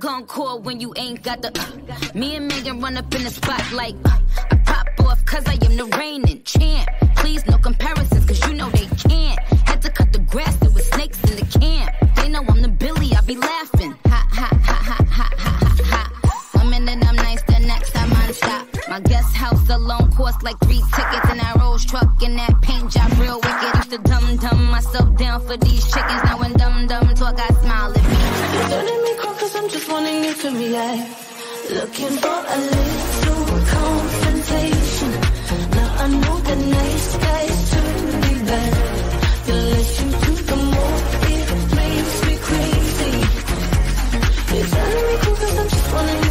hardcore when you ain't got the. Uh, me and Megan run up in the spot like. Uh, I pop off cause I am the reigning champ. Please, no comparisons, cause you know they can't. Had to cut the grass, there was snakes in the camp. They know I'm the Billy, I be laughing. Ha ha ha ha ha ha ha. One minute I'm nice, the next I'm stop. My guest house alone cost like three tickets, and that Rolls truck and that paint job real wicked. Used to dumb dumb myself down for these chickens. Now dumb talk, I smile at me. You're turning me cry cause I'm just wanting you to react. Looking for a little confrontation. Now I know the nice guys should be better. The less you do, the more it makes me crazy. You're turning me cry cause I'm just wanting